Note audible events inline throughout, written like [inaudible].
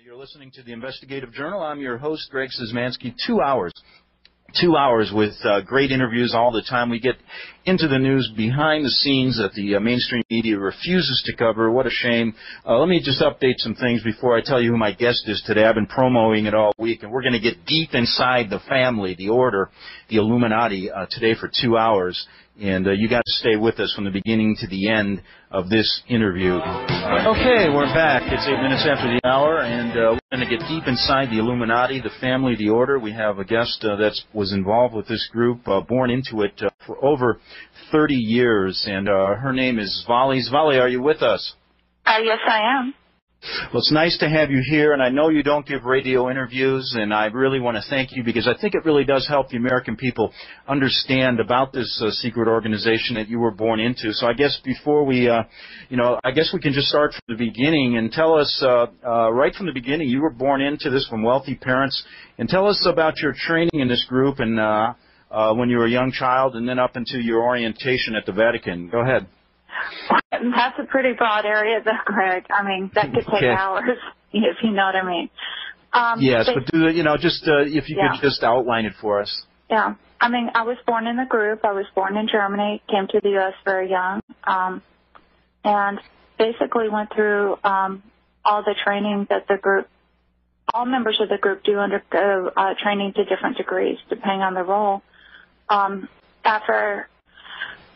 You're listening to the Investigative Journal. I'm your host, Greg Szymanski. Two hours. Two hours with uh, great interviews all the time. We get into the news behind the scenes that the uh, mainstream media refuses to cover. What a shame. Uh, let me just update some things before I tell you who my guest is today. I've been promoting it all week, and we're going to get deep inside the family, the order, the Illuminati uh, today for two hours and uh, you got to stay with us from the beginning to the end of this interview. Okay, we're back. It's eight minutes after the hour, and uh, we're going to get deep inside the Illuminati, the family, the order. We have a guest uh, that was involved with this group, uh, born into it uh, for over 30 years, and uh, her name is Svali. Svali, are you with us? Uh, yes, I am. Well, it's nice to have you here, and I know you don't give radio interviews, and I really want to thank you because I think it really does help the American people understand about this uh, secret organization that you were born into. So I guess before we, uh, you know, I guess we can just start from the beginning and tell us uh, uh, right from the beginning. You were born into this from wealthy parents, and tell us about your training in this group and uh, uh, when you were a young child, and then up into your orientation at the Vatican. Go ahead. That's a pretty broad area, though, Greg. I mean, that could take Okay. hours, [laughs] if you know what I mean. Um, Yes, but- but do you know just uh, if you Yeah. could just outline it for us. Yeah. I mean, I was born in the group. I was born in Germany, came to the U.S. very young, um, and basically went through um, all the training that the group, all members of the group do undergo uh, training to different degrees, depending on the role. Um, after,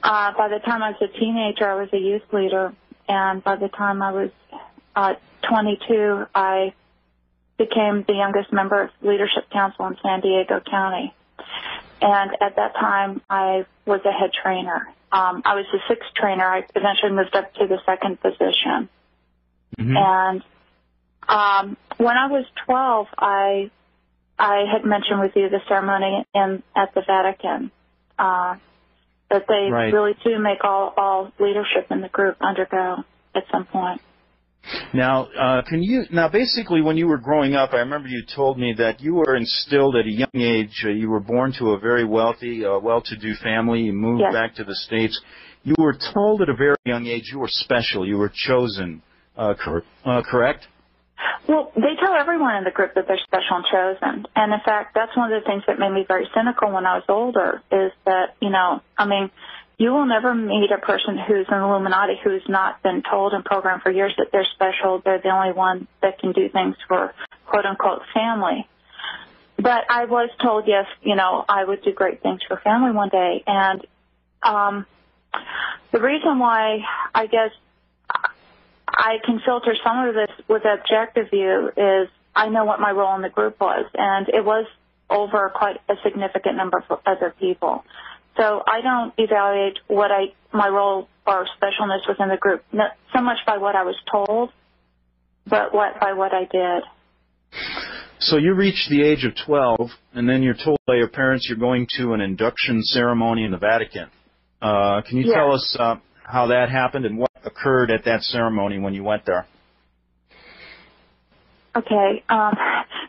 uh, by the time I was a teenager, I was a youth leader, and by the time I was uh, 22, I became the youngest member of Leadership Council in San Diego County. And at that time, I was a head trainer. Um, I was the sixth trainer. I eventually moved up to the second position. Mhm. And um, when I was 12, I I had mentioned with you the ceremony in at the Vatican uh, that they Right. really do make all all leadership in the group undergo at some point. Now, uh, can you now basically when you were growing up, I remember you told me that you were instilled at a young age. Uh, you were born to a very wealthy, uh, well-to-do family. You moved Yes. back to the states. You were told at a very young age you were special. You were chosen. Uh, cor- uh, correct? Well, they tell everyone in the group that they're special and chosen. And in fact, that's one of the things that made me very cynical when I was older is that, you know, I mean, you will never meet a person who's an Illuminati who's not been told and programmed for years that they're special. They're the only one that can do things for quote unquote family. But I was told, yes, you know, I would do great things for family one day. And, um, the reason why I guess I can filter some of this with objective view is I know what my role in the group was, and it was over quite a significant number of other people. So I don't evaluate what I my role or specialness within the group not so much by what I was told, but what by what I did. So you reached the age of 12, and then you're told by your parents you're going to an induction ceremony in the Vatican. Uh, can you Yes. tell us uh, how that happened and what occurred at that ceremony when you went there? Okay, um,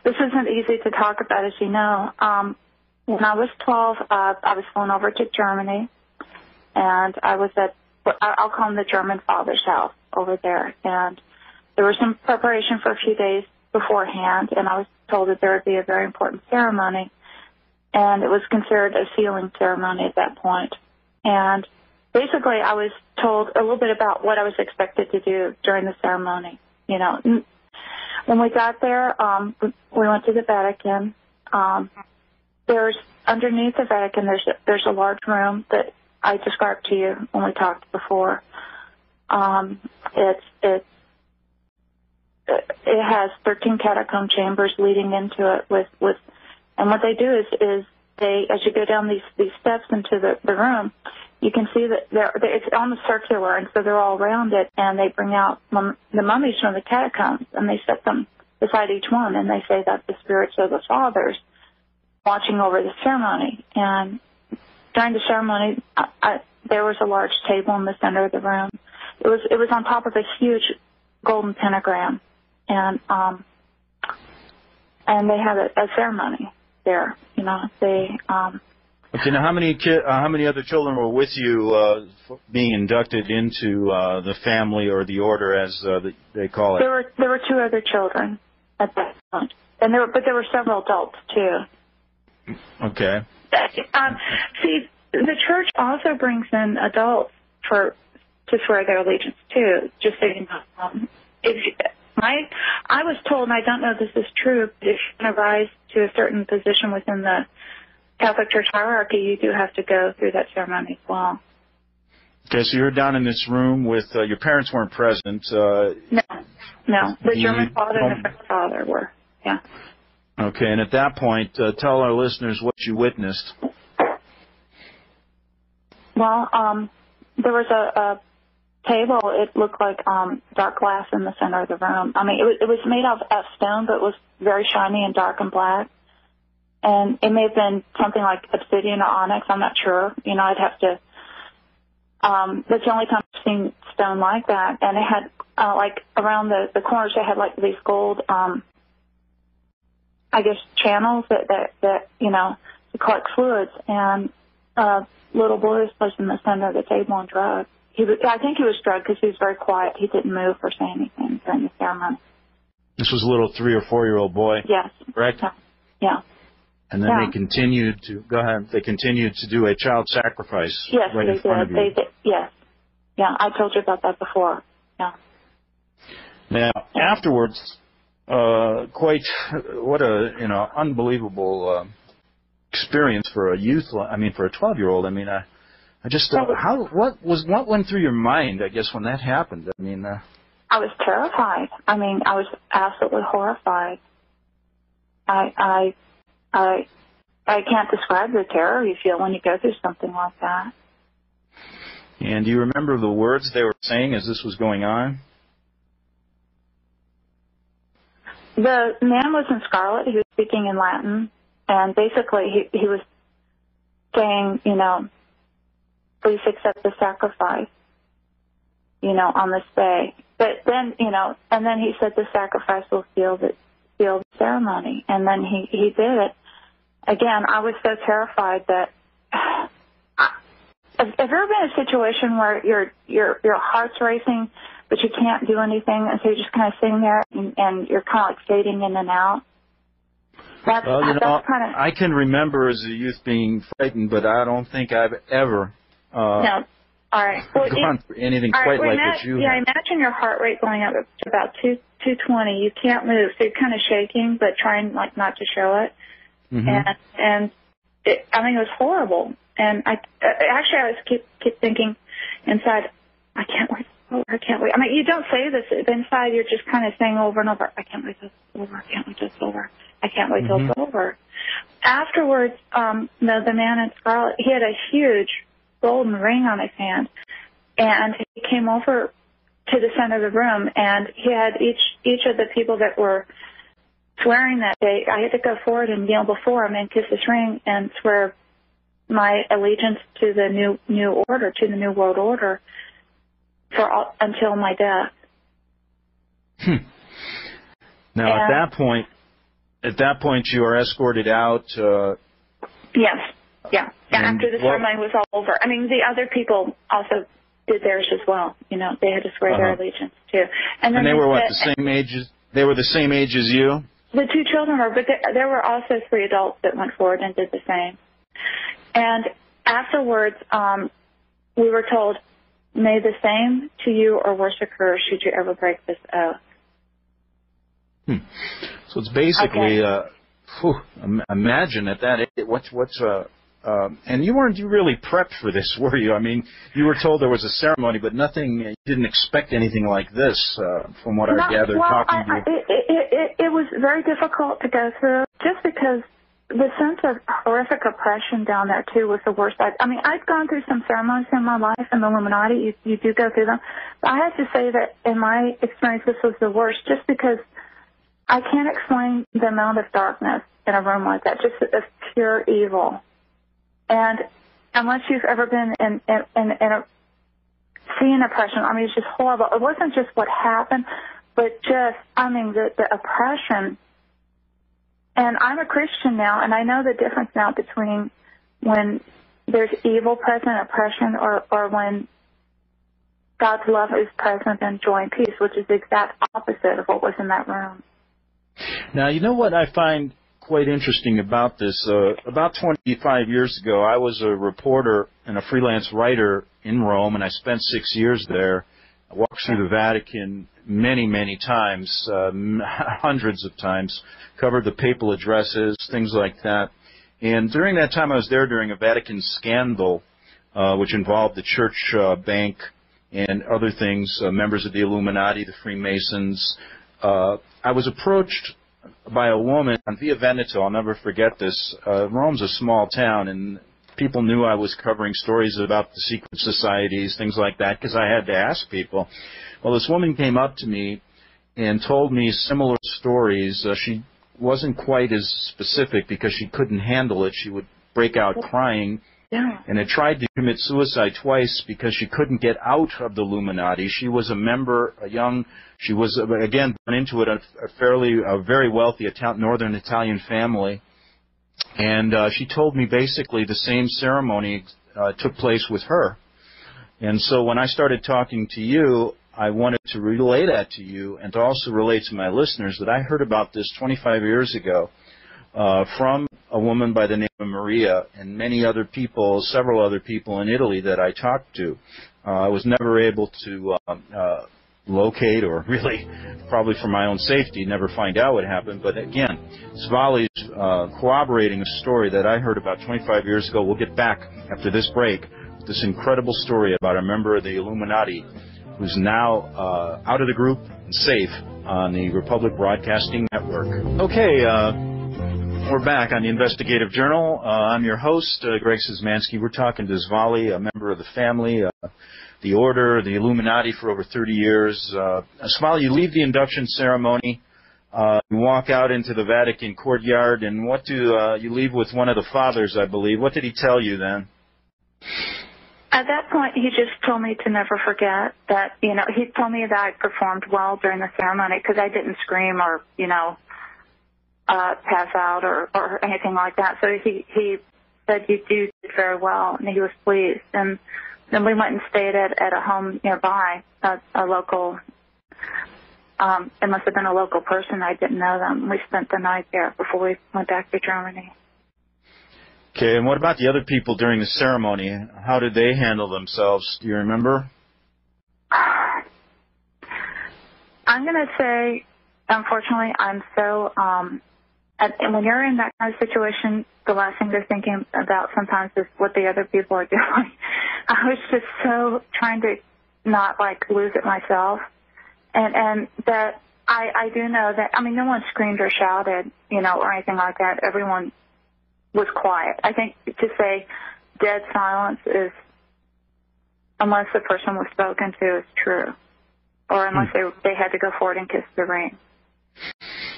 this isn't easy to talk about, as you know. Um, when I was 12, uh, I was flown over to Germany, and I was at, I'll call him the German father's house over there. And there was some preparation for a few days beforehand, and I was told that there would be a very important ceremony, and it was considered a sealing ceremony at that point. And basically, I was told a little bit about what I was expected to do during the ceremony. You know, when we got there, um, we we went to the Vatican. Um, there's underneath the Vatican. There's a, there's a large room that I described to you when we talked before. Um, it's it's it has 13 catacomb chambers leading into it with with, and what they do is is they as you go down these these steps into the the room, you can see that they're, they're, it's almost circular, and so they're all around it, and they bring out mum, the mummies from the catacombs, and they set them beside each one, and they say that the spirits of the fathers watching over the ceremony. And during the ceremony, I, I, there was a large table in the center of the room. It was it was on top of a huge golden pentagram, and um, and they had a, a ceremony there. You know, they um, Okay, now how many ki- uh, how many other children were with you uh, being inducted into uh, the family or the order, as uh, the, they call it? there were there were two other children. at that point. And there, were, but there were several adults too. Okay. Um, see, the church also brings in adults for to swear their allegiance too. Just so you know, um, if my I was told, and I don't know if this is true, but if you rise to a certain position within the Catholic Church hierarchy, you do have to go through that ceremony as well. Okay, so you're down in this room with uh, your parents weren't present. Uh, No, no, the You- German father and the French father were. Yeah. okay, and at that point, uh, tell our listeners what you witnessed. Well, um, there was a, a table. It looked like um, dark glass in the center of the room. I mean, it was, it was made of, of stone, but it was very shiny and dark and black. And it may have been something like obsidian or onyx. I'm not sure. You know, I'd have to. Um, that's the only time I've seen stone like that. And it had uh, like around the the corners, it had like these gold, um, I guess, channels that that that you know to collect fluids. And uh, little boy was placed in the center of the table and drugged. He was, I think he was drugged because he was very quiet. He didn't move or say anything during the ceremony. This was a little three or four year old boy, Yes. correct? Yeah. Yeah. And then Yeah. they continued to go ahead. They continued to do a child sacrifice Yes, right they in front did. of They did. Yes. Yeah, I told you about that before. Yeah. Now, afterwards, uh, quite what a you know unbelievable uh, experience for a youth. I mean, for a 12 year old. I mean, I, I just Well- how what was what went through your mind? I guess when that happened. I mean, uh, I was terrified. I mean, I was absolutely horrified. I, I, I, I can't describe the terror you feel when you go through something like that. and do you remember the words they were saying as this was going on? The man was in scarlet. He was speaking in Latin, and basically he he was saying, you know, please accept the sacrifice, you know, on this day. But then, you know, and then he said the sacrifice will seal the seal the ceremony, and then he he did it. Again, I was so terrified that. [sighs] Have, have you ever been in a situation where your your your heart's racing, but you can't do anything, and so you're just kind of sitting there and, and you're kind of like fading in and out? That's Well, you know, kind of I can remember as a youth being frightened, but I don't think I've ever uh, no. All right. Well, gone through anything right, quite well, like ima- what you yeah, had. imagine your heart rate going up to about two two twenty. You can't move, so you're kind of shaking, but trying like not to show it. Mhm. And and it, I mean, it was horrible. And I uh, actually I was keep keep thinking inside, I can't wait. Oh, I can't wait. I mean, you don't say this inside. You're just kind of saying over and over, I can't wait till it's over. I can't wait till it's over. I can't wait till Mhm. it's over. Afterwards, um, the the man in scarlet, he had a huge golden ring on his hand, and he came over to the center of the room, and he had each each of the people that were swearing that day. I had to go forward and kneel before him and kiss his ring and swear my allegiance to the new new order, to the new world order, for all, until my death. Now, at that point, at that point, you are escorted out. Uh, Yes, yeah. And After the ceremony was all over, I mean, the other people also did theirs as well. You know, they had to swear their Uh-huh. allegiance too. And then and they were what the same age they were the same age as you. The two children were, but there, there were also three adults that went forward and did the same. And afterwards, um, we were told, "May the same to you or worse occur should you ever break this oath." So it's basically, Okay. uh, whew, imagine at that age, what's what's uh, um, and you weren't you really prepped for this, [laughs] were you? I mean, you were told there was a ceremony, but nothing. You didn't expect anything like this, uh, from what I Not- gathered well, talking I, to you. it, it, it, it was very difficult to go through, just because the sense of horrific oppression down there too was the worst. I, I mean, I've gone through some ceremonies in my life in the Illuminati. You, you do go through them, but I have to say that in my experience, this was the worst, just because I can't explain the amount of darkness in a room like that, just of pure evil. And unless you've ever been in in, in, in a seeing oppression, I mean, it's just horrible. It wasn't just what happened, but just, I mean, the, the oppression. And I'm a Christian now, and I know the difference now between when there's evil present, oppression, or, or when God's love is present and joy and peace, which is the exact opposite of what was in that room. Now, you know what I find quite interesting about this? Uh, about 25 years ago, I was a reporter and a freelance writer in Rome, and I spent six years there. I walked through the Vatican many, many times, uh, [laughs] hundreds of times, covered the papal addresses, things like that. And during that time, I was there during a Vatican scandal, uh, which involved the church uh, bank and other things, uh, members of the Illuminati, the Freemasons. Uh, I was approached by a woman Via Veneto. I'll never forget this. Uh, Rome's a small town, and people knew I was covering stories about the secret societies, things like that, because I had to ask people. Well, this woman came up to me and told me similar stories. Uh, she wasn't quite as specific because she couldn't handle it. She would break out crying Yeah. and had tried to commit suicide twice because she couldn't get out of the Illuminati. She was a member, a young, she was again born into it, a, a fairly, a very wealthy Italian, northern Italian family, and uh, she told me basically the same ceremony uh, took place with her. And so when I started talking to you, I wanted to relay that to you and to also relate to my listeners that I heard about this 25 years ago uh, from a woman by the name of Maria and many other people, several other people in Italy that I talked to. Uh, I was never able to uh, uh, locate or [laughs] really, probably for my own safety, never find out what happened. But again, Svali's uh, corroborating a story that I heard about 25 years ago. We'll get back after this break with this incredible story about a member of the Illuminati who's now uh, out of the group and safe on the Republic Broadcasting Network. Okay, uh, we're back on the Investigative Journal. Uh, I'm your host, uh, Greg Szymanski. We're talking to Svali, a member of the family, uh, the Order, the Illuminati for over 30 years. Uh, Svali, you leave the induction ceremony, uh, you walk out into the Vatican courtyard, and what do uh, you leave with one of the fathers, I believe? What did he tell you then? At that point, he just told me to never forget that, you know, he told me that I performed well during the ceremony because I didn't scream or, you know, uh, pass out or, or anything like that. So he, he said you do did very well and he was pleased. And then we went and stayed at, at a home nearby, a, a local, um, it must have been a local person. I didn't know them. We spent the night there before we went back to Germany. Okay, and what about the other people during the ceremony? How did they handle themselves? Do you remember? I'm going to say, unfortunately, I'm so, um, and and when you're in that kind of situation, the last thing you're thinking about sometimes is what the other people are [laughs] doing. I was just so trying to not like lose it myself. And, and that I, I do know that, I mean, no one screamed or shouted, you know, or anything like that. Everyone was quiet. I think to say dead silence is, unless the person was spoken to, is true, or unless hmm. they they had to go forward and kiss the ring.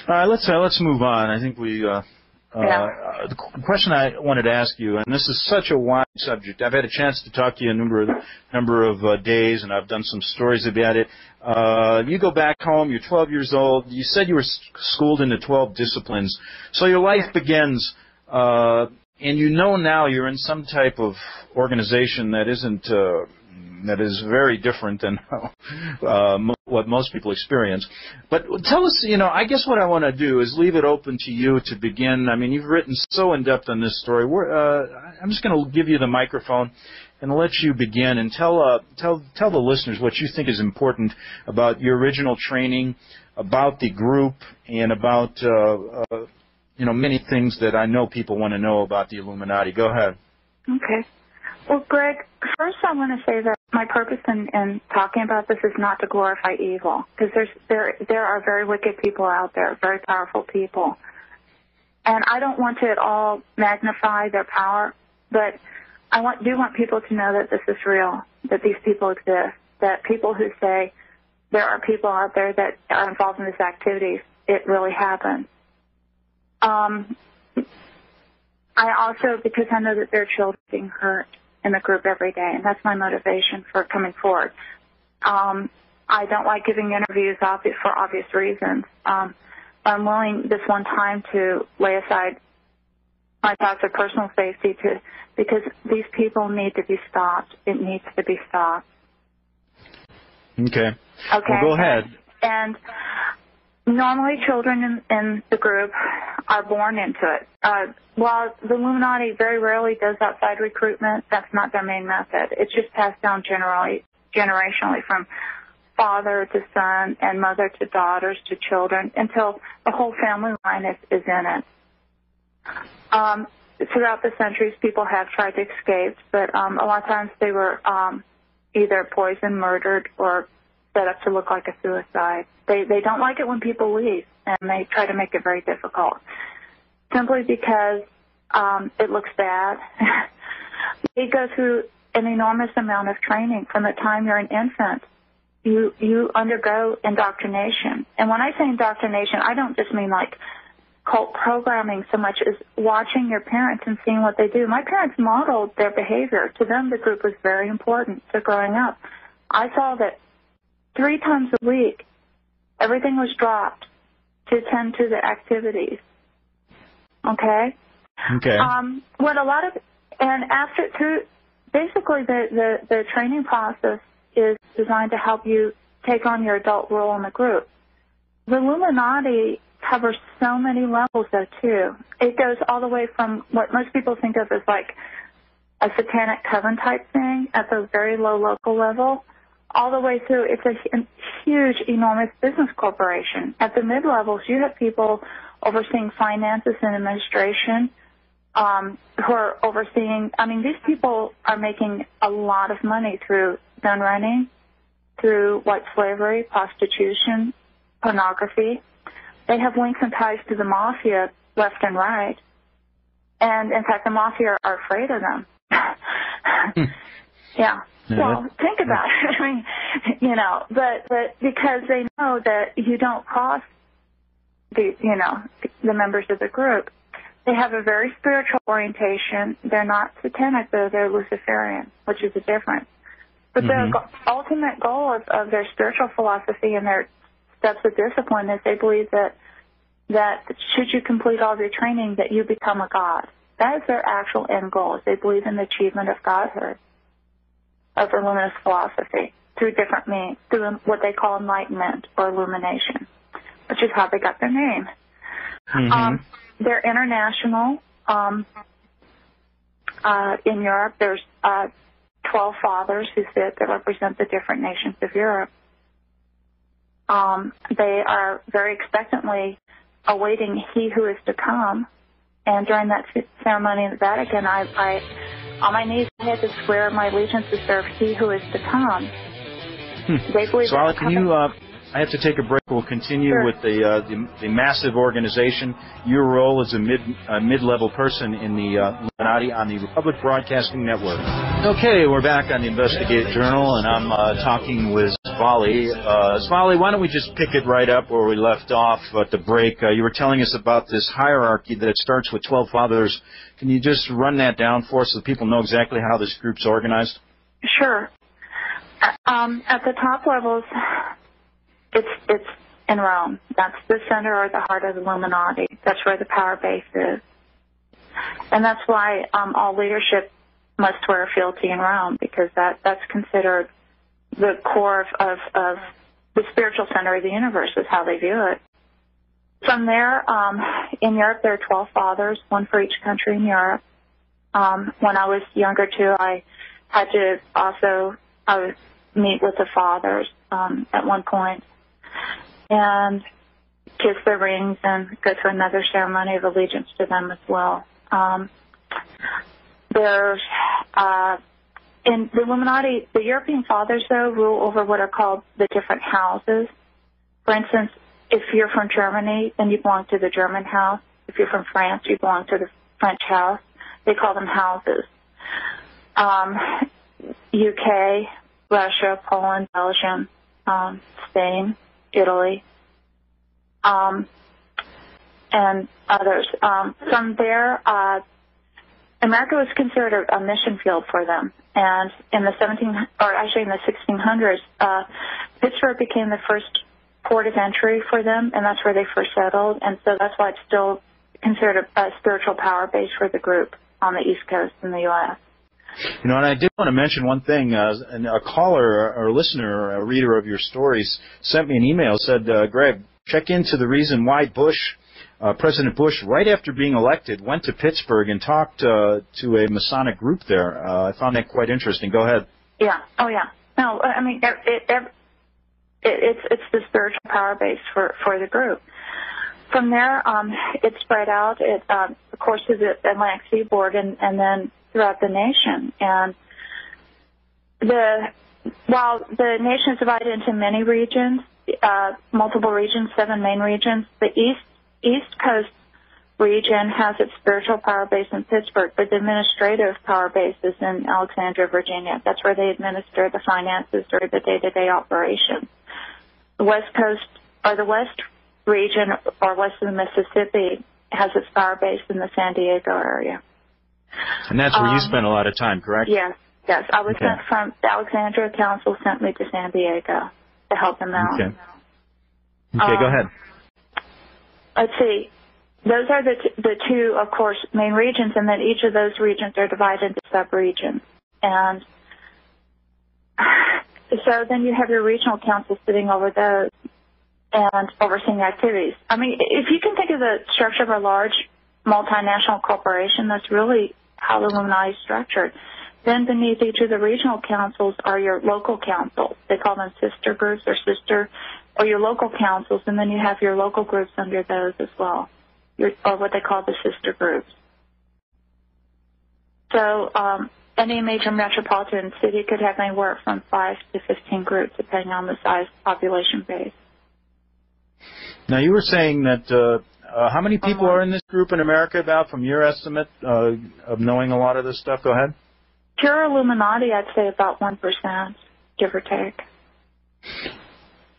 All right, let's uh, let's move on. I think we. Uh, uh, Yeah. uh, the question I wanted to ask you, and this is such a wide subject. I've had a chance to talk to you a number of number of uh, days, and I've done some stories about it. Uh, you go back home. You're 12 years old. You said you were schooled into 12 disciplines, so your life begins. Uh, and you know now you're in some type of organization that isn't uh, that is very different than [laughs] uh, what most people experience. But tell us, you know, I guess what I want to do is leave it open to you to begin. I mean, you've written so in depth on this story. We're, uh, I'm just going to give you the microphone and let you begin and tell uh, tell tell the listeners what you think is important about your original training, about the group, and about uh, uh, you know many things that I know people want to know about the Illuminati. Go ahead. Okay. Well, Greg, first I want to say that my purpose in, in talking about this is not to glorify evil, because there's there there are very wicked people out there, very powerful people, and I don't want to at all magnify their power, but I want do want people to know that this is real, that these people exist, that people who say there are people out there that are involved in this activity, it really happens. Um, I also, because I know that there are children being hurt in the group every day, and that's my motivation for coming forward. Um, I don't like giving interviews obvious, for obvious reasons. Um, I'm willing this one time to lay aside my thoughts of personal safety to because these people need to be stopped. It needs to be stopped. Okay. Okay. Well, go ahead. And normally children in, in the group are born into it. Uh, while the Illuminati very rarely does outside recruitment, that's not their main method. It's just passed down generally, generationally from father to son and mother to daughters to children until the whole family line is, is in it. Um, throughout the centuries, people have tried to escape, but um, a lot of times they were um, either poisoned, murdered, or set up to look like a suicide. They they don't like it when people leave, and they try to make it very difficult, simply because um, it looks bad. [laughs] they go through an enormous amount of training from the time you're an infant. You you undergo indoctrination, and when I say indoctrination, I don't just mean like cult programming so much as watching your parents and seeing what they do. My parents modeled their behavior. To them, the group was very important to growing up. I saw that three times a week, everything was dropped to attend to the activities. Okay? Okay. Um, what a lot of, and after, through, basically the, the, the training process is designed to help you take on your adult role in the group. The Illuminati covers so many levels though too. It goes all the way from what most people think of as like a satanic coven type thing at the very low local level all the way through. It's a, a huge, enormous business corporation. At the mid levels, you have people overseeing finances and administration, um, who are overseeing. I mean, these people are making a lot of money through gun running, through white slavery, prostitution, pornography. They have links and ties to the mafia left and right. And in fact, the mafia are afraid of them. [laughs] Hmm. Yeah. Well, think about it. [laughs] I mean, you know, but but because they know that you don't cross the you know the members of the group, they have a very spiritual orientation. They're not satanic though; they're Luciferian, which is a difference. But mm-hmm. the ultimate goal of, of their spiritual philosophy and their steps of discipline is they believe that that should you complete all your training, that you become a god. That is their actual end goal. Is they believe in the achievement of godhood of luminous philosophy through different means, through what they call enlightenment or illumination, which is how they got their name. Mm-hmm. Um, they're international. Um, uh, in Europe, there's uh, 12 fathers who sit that represent the different nations of Europe. Um, they are very expectantly awaiting He who is to come. And during that ceremony in the Vatican, I, I on my knees, I had to swear my allegiance to serve He who is to come. Hmm. They believe. So, Alec, can you? Uh, I have to take a break. We'll continue sure. with the, uh, the, the massive organization. Your role as a mid uh, mid level person in the uh, Illuminati on the Republic Broadcasting Network. Okay, we're back on the Investigate Journal, and I'm uh, talking with Svali. Uh, Svali, why don't we just pick it right up where we left off at the break? Uh, you were telling us about this hierarchy that starts with 12 fathers. Can you just run that down for us so people know exactly how this group's organized? Sure. Um, at the top levels, it's it's in Rome. That's the center or the heart of the Illuminati. That's where the power base is, and that's why um, all leadership must wear fealty in Rome because that that's considered the core of, of, of the spiritual center of the universe is how they view it. From there, um, in Europe, there are 12 fathers, one for each country in Europe. Um, when I was younger too, I had to also uh, meet with the fathers um, at one point and kiss their rings and go through another ceremony of allegiance to them as well. Um, there's uh, in the Illuminati, the European fathers though rule over what are called the different houses. For instance, if you're from Germany, then you belong to the German house. If you're from France, you belong to the French house. They call them houses. Um, UK, Russia, Poland, Belgium, um, Spain, Italy, um, and others. Um, from there, uh, America was considered a, mission field for them. And in the 17, or actually in the 1600s, uh, Pittsburgh became the first port of entry for them, and that's where they first settled. And so that's why it's still considered a, a spiritual power base for the group on the East Coast in the U.S. You know, and I did want to mention one thing. Uh, a caller or a listener or a reader of your stories sent me an email. Said, uh, "Greg, check into the reason why Bush, uh, President Bush, right after being elected, went to Pittsburgh and talked uh, to a Masonic group there. Uh, I found that quite interesting. Go ahead. Yeah. Oh, yeah. No, I mean, it, it, it, it's it's the spiritual power base for for the group. From there, um, it spread out. It, um, of course, to the Atlantic seaboard and, and then throughout the nation. And the while the nation is divided into many regions, uh, multiple regions, seven main regions, the east east coast region has its spiritual power base in Pittsburgh, but the administrative power base is in Alexandria, Virginia. That's where they administer the finances or the day-to-day operations. The west coast or the west region or west of the Mississippi has its power base in the San Diego area. And that's where Um, you spent a lot of time, correct? Yes, yes. I was Okay. sent from the Alexandria Council sent me to San Diego to help them out. Okay. Okay, go Um, ahead. Let's see. Those are the t- the two, of course, main regions, and then each of those regions are divided into sub-regions. And [sighs] so then you have your regional council sitting over those and overseeing activities. I mean, if you can think of the structure of a large multinational corporation, that's really how the Illuminati is structured. Then beneath each of the regional councils are your local councils. They call them sister groups or sister, or your local councils, and then you have your local groups under those as well, your, or what they call the sister groups. So um, any major metropolitan city could have anywhere from 5 to 15 groups, depending on the size population base. Now you were saying that uh, uh, how many people Uh-huh. are in this group in America? About from your estimate uh, of knowing a lot of this stuff. Go ahead. Pure Illuminati, I'd say about 1%, give or take.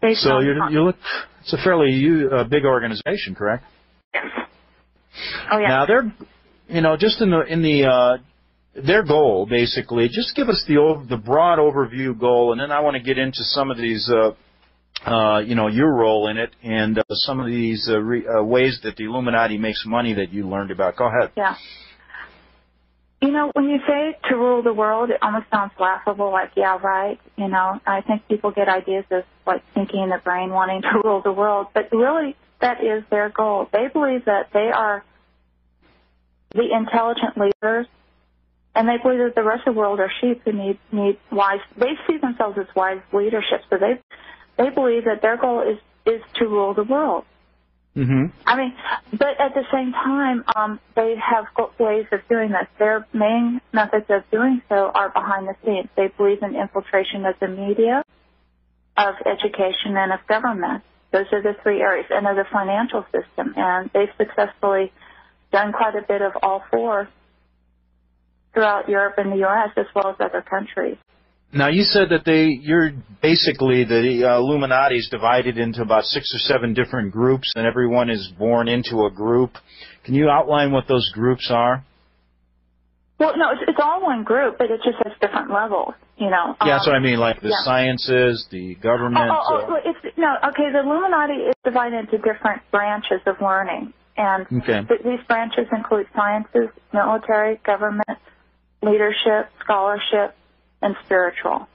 Based So you're, you look. It's a fairly you, uh, big organization, correct? Yes. Oh, yeah. Now they're, you know, just in the in the uh, their goal basically. Just give us the ov- the broad overview goal, and then I want to get into some of these. Uh, uh, you know your role in it, and uh, some of these uh, re- uh, ways that the Illuminati makes money that you learned about. Go ahead. Yeah. You know, when you say to rule the world, it almost sounds laughable, like, yeah, right. You know, I think people get ideas of like thinking in the brain wanting to [laughs] rule the world, but really that is their goal. They believe that they are the intelligent leaders and they believe that the rest of the world are sheep who need, need wise, they see themselves as wise leadership. So they, they believe that their goal is, is to rule the world. Mm-hmm. I mean, but at the same time, um, they have ways of doing this. Their main methods of doing so are behind the scenes. They believe in infiltration of the media, of education, and of government. Those are the three areas, and of the financial system. And they've successfully done quite a bit of all four throughout Europe and the U.S. as well as other countries. Now you said that they you're basically the uh, Illuminati is divided into about six or seven different groups, and everyone is born into a group. Can you outline what those groups are? Well, no, it's, it's all one group, but it just has different levels. You know. yeah, that's Um, what I mean, like the yeah. sciences, the government. Oh, oh, oh, uh, it's, no, okay, the Illuminati is divided into different branches of learning. And Okay. th- these branches include sciences, military, government, leadership, scholarship, and spiritual.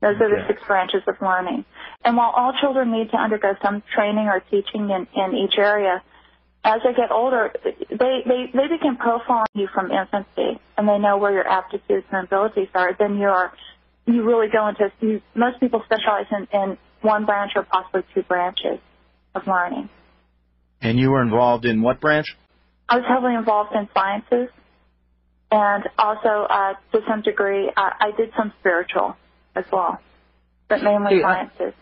Those are the six branches of learning. And while all children need to undergo some training or teaching in, in each area, as they get older, they, they, they begin profiling you from infancy, and they know where your aptitudes and abilities are. Then you are, you really go into, you, most people specialize in, in one branch or possibly two branches of learning. and you were involved in what branch? I was heavily involved in sciences, and also uh, to some degree, uh, I did some spiritual as well, but mainly Hey, uh, sciences.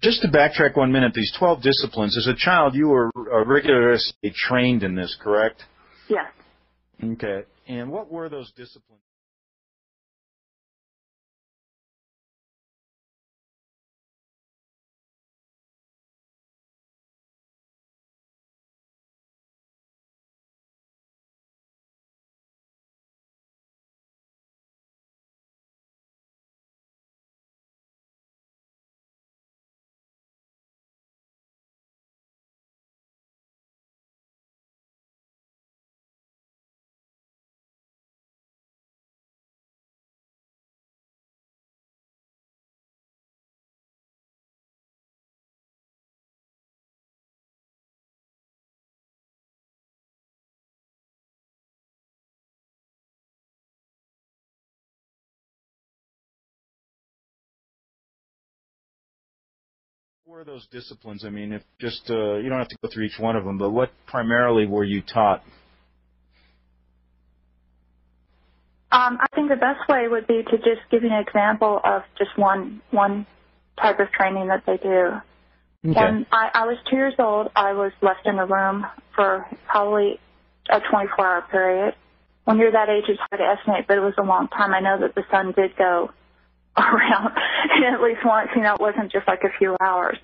Just to backtrack one minute, these 12 disciplines, as a child, you were uh, rigorously trained in this, correct? Yes. Okay. And what were those disciplines? Were those disciplines? I mean, if just uh, you don't have to go through each one of them, but what primarily were you taught? Um, I think the best way would be to just give you an example of just one one type of training that they do. Okay. When I, I was two years old, I was left in a room for probably a 24-hour period. When you're that age, it's hard to estimate, but it was a long time. I know that the sun did go [laughs] around at least once. You know, it wasn't just like a few hours.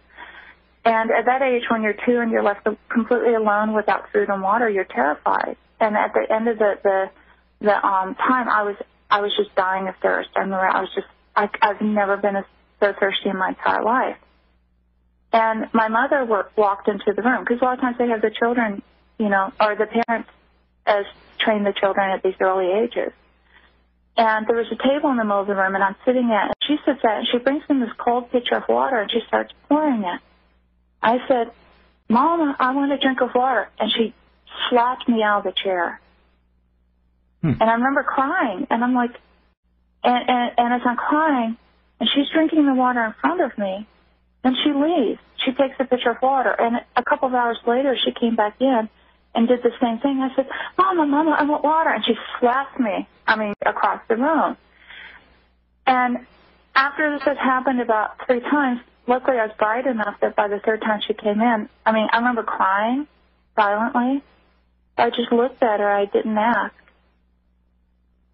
And at that age, when you're two and you're left completely alone without food and water, you're terrified. And at the end of the the the um time I was I was just dying of thirst. I remember I was just I, I've never been so thirsty in my entire life. And my mother were, walked into the room because a lot of times they have the children, you know, or the parents as train the children at these early ages. And there was a table in the middle of the room, and I'm sitting at, and she sits at, and she brings me this cold pitcher of water, and she starts pouring it. I said, Mama, I want a drink of water. And she slapped me out of the chair. Hmm. And I remember crying, and I'm like, and, and, and as I'm crying, and she's drinking the water in front of me, and she leaves. She takes a pitcher of water, and a couple of hours later, she came back in and did the same thing. I said, Mama, Mama, I want water. And she slapped me, I mean, across the room. And after this had happened about three times, luckily I was bright enough that by the third time she came in, I mean, I remember crying violently. I just looked at her. I didn't ask.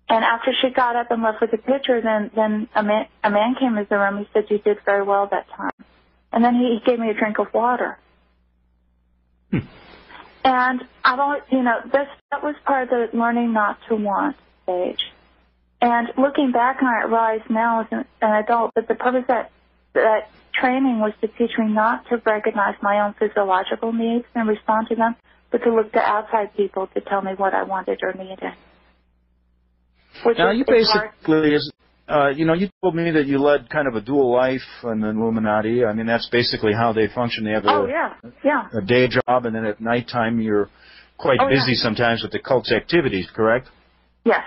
And after she got up and left with the pitcher, then then a man, a man came into the room. He said, "You did very well that time." And then he, he gave me a drink of water. Hmm. And I've always, you know, this that was part of the learning not to want stage. And looking back on it, I realize now as an, an adult that the purpose of that that training was to teach me not to recognize my own physiological needs and respond to them, but to look to outside people to tell me what I wanted or needed. Which Now is, you basically, is, uh, you know, you told me that you led kind of a dual life in the Illuminati. I mean, that's basically how they function. They have a, Oh yeah, yeah. a day job, and then at nighttime you're quite Oh, yeah. busy sometimes with the cult's activities. Correct? Yes.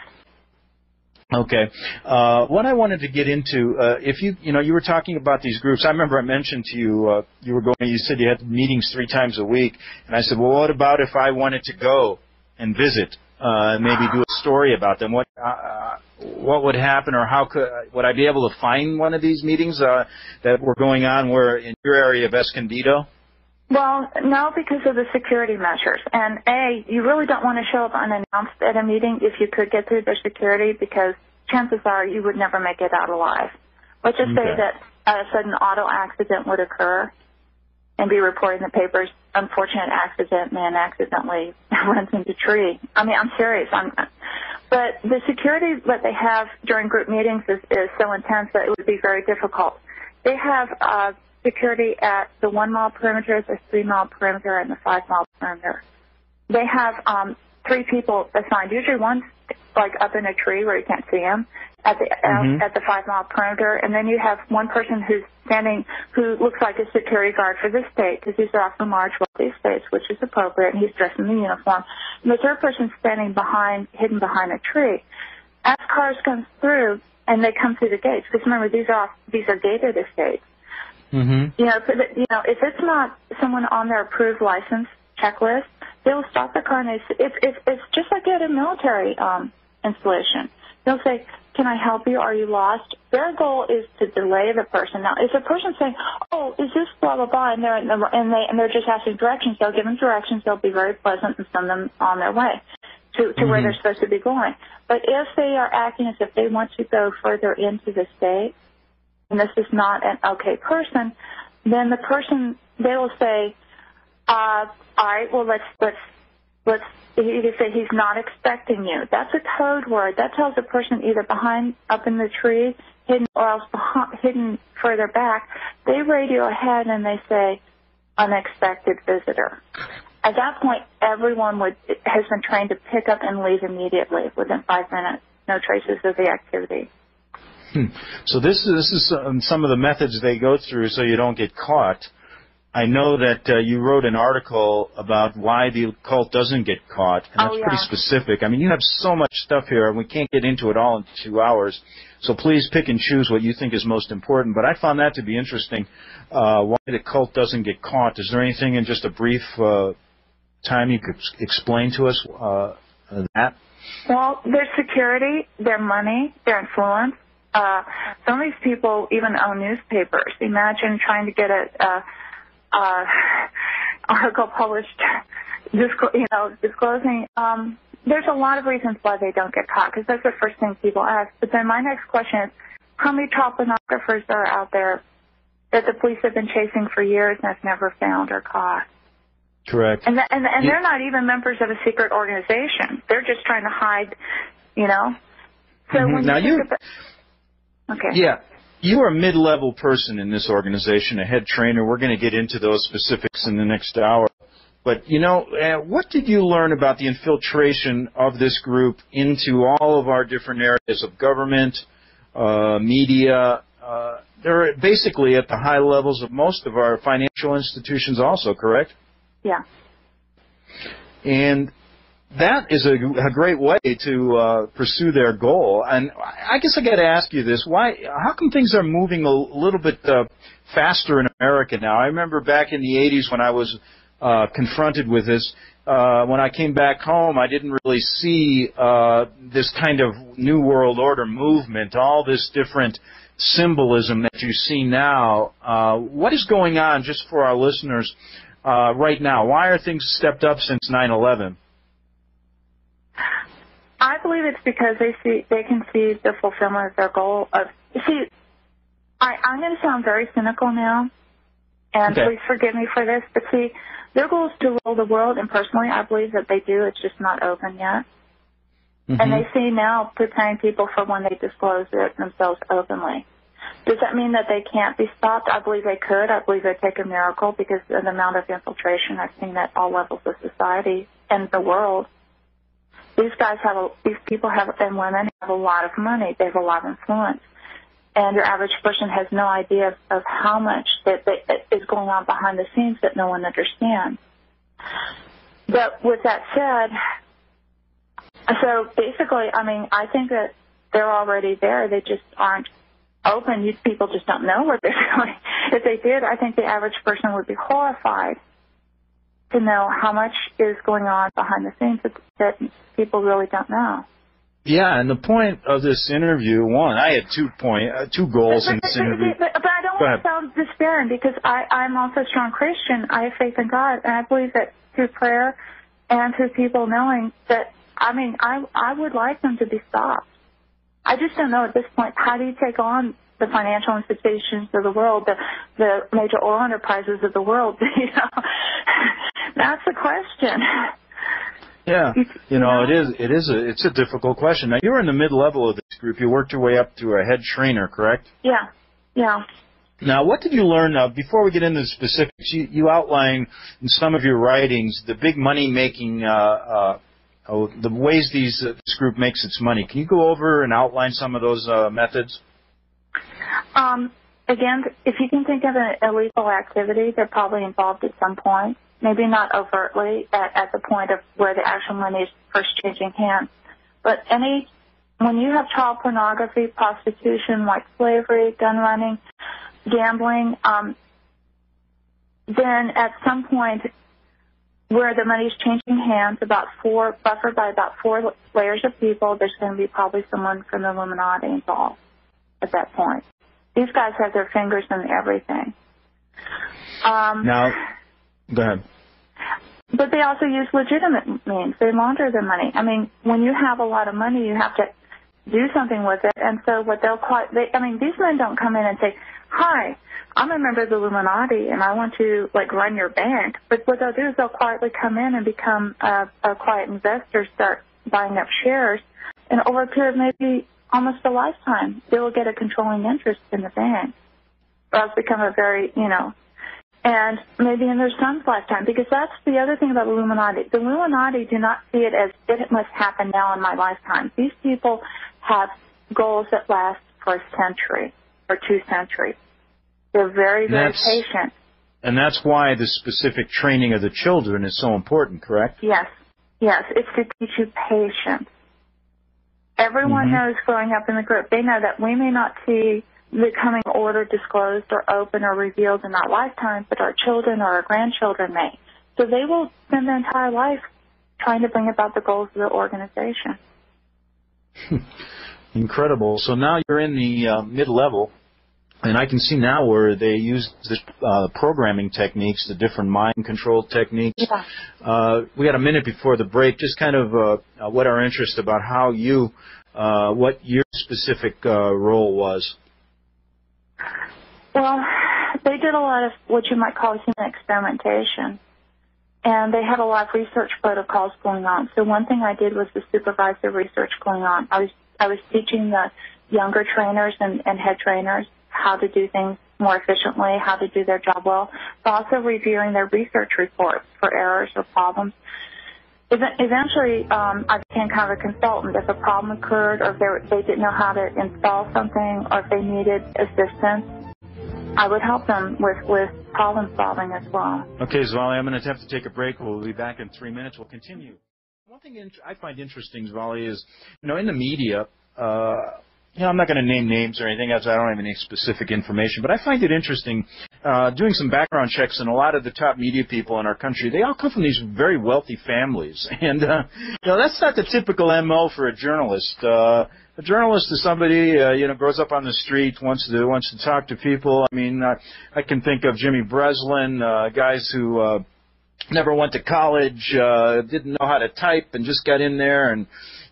Okay. Uh, what I wanted to get into, uh, if you, you know, you were talking about these groups. I remember I mentioned to you, uh, you were going, you said you had meetings three times a week, and I said, well, what about if I wanted to go and visit, uh, and maybe do a story about them? What, uh, what would happen, or how could would I be able to find one of these meetings uh, that were going on where in your area of Escondido? Well, no, because of the security measures. And A, you really don't want to show up unannounced at a meeting if you could get through their security because chances are you would never make it out alive. Let's just say that a sudden auto accident would occur and be reported in the papers. Unfortunate accident, man accidentally [laughs] runs into tree. I mean, I'm serious. I'm, but the security that they have during group meetings is, is so intense that it would be very difficult. They have uh, security at the one mile perimeter, the three mile perimeter, and the five mile perimeter. They have um, three people assigned. Usually one's like up in a tree where you can't see him at the Mhm. at the five mile perimeter, and then you have one person who's standing who looks like a security guard for this state because these are often large wealthy states, which is appropriate, and he's dressed in the uniform. And the third person's standing behind, hidden behind a tree. As cars come through and they come through the gates, because remember these are these are gated estates. Mm-hmm. You know, so that, you know, if it's not someone on their approved license checklist, they will stop the car and they it's, it's, it's just like at a military um, installation. They'll say, can I help you? Are you lost? Their goal is to delay the person. Now, if a person saying, oh, is this blah, blah, blah, and they're, and they, and they're just asking directions, they'll give them directions. They'll be very pleasant and send them on their way to, to where Mhm. they're supposed to be going. But if they are acting as if they want to go further into the state, and this is not an okay person, then the person they will say, uh, all right, well let's let's let's either say he's not expecting you. That's a code word. That tells a person either behind up in the tree, hidden or else behind, hidden further back. They radio ahead and they say unexpected visitor. At that point, everyone would has been trained to pick up and leave immediately within five minutes. No traces of the activity. Hmm. So this is this is um, some of the methods they go through so you don't get caught. I know that uh, you wrote an article about why the cult doesn't get caught, and that's oh, yeah. pretty specific. I mean, you have so much stuff here, and we can't get into it all in two hours. So please pick and choose what you think is most important. But I found that to be interesting. Uh, why the cult doesn't get caught? Is there anything in just a brief uh, time you could explain to us uh, that? Well, their security, their money, their influence. Uh, some of these people even own newspapers. Imagine trying to get a, a [laughs] article published, disclo- you know, disclosing. Um, there's a lot of reasons why they don't get caught because that's the first thing people ask. But then my next question is, how many child pornographers are out there that the police have been chasing for years and have never found or caught? Correct. And, and, and they're not even members of a secret organization. They're just trying to hide, you know. So mm-hmm. when now you, you about, okay. Yeah. You are a mid-level person in this organization, a head trainer. We're going to get into those specifics in the next hour. But you know, uh, what did you learn about the infiltration of this group into all of our different areas of government, uh, media? Uh, they're basically at the high levels of most of our financial institutions, also, correct? Yeah. And that is a, a great way to uh, pursue their goal. And I guess I got to ask you this: Why? How come things are moving a little bit uh, faster in America now? I remember back in the '80s when I was uh, confronted with this. Uh, when I came back home, I didn't really see uh, this kind of new world order movement, all this different symbolism that you see now. Uh, what is going on, just for our listeners, uh, right now? Why are things stepped up since 9/11? I believe it's because they see they can see the fulfillment of their goal of see. I, I'm going to sound very cynical now, and Okay. please forgive me for this, but see, their goal is to rule the world, and personally, I believe that they do. It's just not open yet. And Mhm. they see now preparing people for when they disclose it themselves openly. Does that mean that they can't be stopped? I believe they could. I believe they take a miracle because of the amount of infiltration I've seen at all levels of society and the world. These guys have a, these people have and women have a lot of money. They have a lot of influence. And your average person has no idea of, of how much that, that is going on behind the scenes that no one understands. But with that said, so basically, I mean, I think that they're already there. They just aren't open. These people just don't know what they're [laughs] doing. If they did, I think the average person would be horrified to know how much is going on behind the scenes that, that people really don't know. Yeah, and the point of this interview, one, I had two point, uh, two goals in But, this but, interview. but, but I don't Go want ahead. to sound despairing because I, I'm also a strong Christian. I have faith in God, and I believe that through prayer and through people knowing that, I mean, I, I would like them to be stopped. I just don't know at this point how do you take on the financial institutions of the world, the the major oil enterprises of the world. [laughs] You know, that's the question. Yeah, You- know, it is, it is a, it's a difficult question. Now, you're in the mid-level of this group. You worked your way up to a head trainer, correct? Yeah, yeah. Now, what did you learn? Uh, before we get into the specifics, you, you outline in some of your writings the big money-making, uh, uh, oh, the ways these uh, this group makes its money. Can you go over and outline some of those uh, methods? Um, again, if you can think of an illegal activity, they're probably involved at some point. Maybe not overtly at, at the point of where the actual money is first changing hands. But any, when you have child pornography, prostitution, white slavery, gun running, gambling, um, then at some point where the money is changing hands, about four, buffered by about four layers of people, there's going to be probably someone from the Illuminati involved at that point. These guys have their fingers in everything. Um, Now, go ahead. But they also use legitimate means. They launder their money. I mean, when you have a lot of money, you have to do something with it. And so what they'll quite, they, I mean, these men don't come in and say, hi, I'm a member of the Illuminati and I want to like run your bank. But what they'll do is they'll quietly come in and become a, a quiet investor, start buying up shares. And over a period of maybe almost a lifetime, they will get a controlling interest in the bank. Or else become a very, you know, and maybe in their son's lifetime, because that's the other thing about Illuminati. The Illuminati do not see it as it must happen now in my lifetime. These people have goals that last for a century or two centuries. They're very, very That's- patient. And that's why the specific training of the children is so important, correct? Yes. Yes. It's to teach you patience. Everyone Mhm. knows growing up in the group, they know that we may not see the coming order disclosed or open or revealed in our lifetime, but our children or our grandchildren may. So they will spend their entire life trying to bring about the goals of the organization. [laughs] Incredible. So now you're in the uh, mid-level, and I can see now where they use the uh, programming techniques, the different mind control techniques. Yeah. Uh, we had a minute before the break, just kind of uh, what our interest about how you, uh, what your specific uh, role was. Well, they did a lot of what you might call human experimentation. And they had a lot of research protocols going on. So one thing I did was to supervise the research going on. I was I was teaching the younger trainers and, and head trainers how to do things more efficiently, how to do their job well, but also reviewing their research reports for errors or problems. Eventually, um, I became kind of a consultant. If a problem occurred, or if they, were, they didn't know how to install something, or if they needed assistance, I would help them with, with problem solving as well. Okay, Svali, I'm going to have to take a break. We'll be back in three minutes. We'll continue. One thing I find interesting, Svali, is you know in the media. Uh, you know, I'm not going to name names or anything else. I don't have any specific information, but I find it interesting uh, doing some background checks. And a lot of the top media people in our country, they all come from these very wealthy families, [laughs] and uh, you know that's not the typical mo for a journalist. Uh, a journalist is somebody uh, you know grows up on the street, wants to wants to talk to people. I mean, uh, I can think of Jimmy Breslin, uh, guys who. Uh, never went to college, uh, didn't know how to type, and just got in there and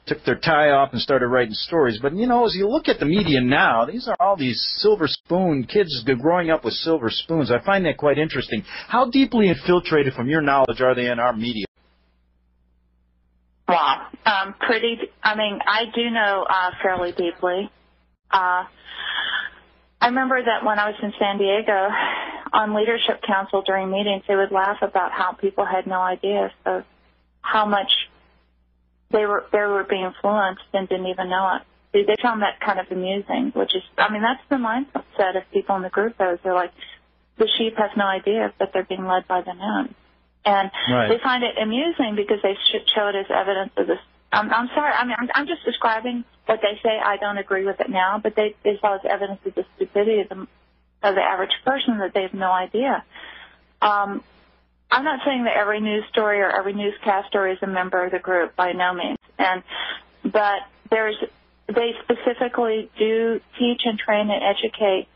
took their tie off and started writing stories. But you know, as you look at the media now, these are all these silver spoon kids growing up with silver spoons. I find that quite interesting. How deeply infiltrated, from your knowledge, are they in our media? Wow. Um, pretty, I mean, I do know uh, fairly deeply. Uh, I remember that when I was in San Diego on leadership council during meetings, they would laugh about how people had no idea of how much they were they were being influenced and didn't even know it. They, they found that kind of amusing, which is, I mean, that's the mindset of people in the group. Those they're like, the sheep has no idea that they're being led by the moon, and Right. they find it amusing because they sh- show it as evidence of this. I'm, I'm sorry. I mean, I'm, I'm just describing what they say. I don't agree with it now, but they they saw it as evidence of the stupidity of the of the average person that they have no idea. Um, I'm not saying that every news story or every newscast story is a member of the group by no means, and but there's they specifically do teach and train and educate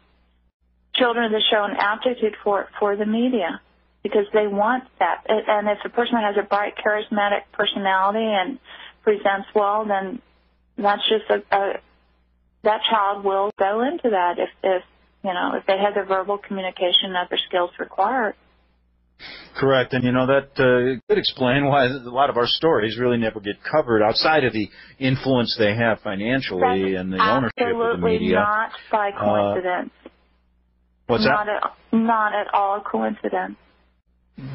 children that show an aptitude for for the media because they want that. And if a person has a bright, charismatic personality and presents well, then that's just a, a that child will go into that if if you know if they have the verbal communication and other skills required. Correct, and you know that uh, could explain why a lot of our stories really never get covered outside of the influence they have financially That's and the ownership of the absolutely media. Uh, not by coincidence. What's not that? At, not at all a coincidence.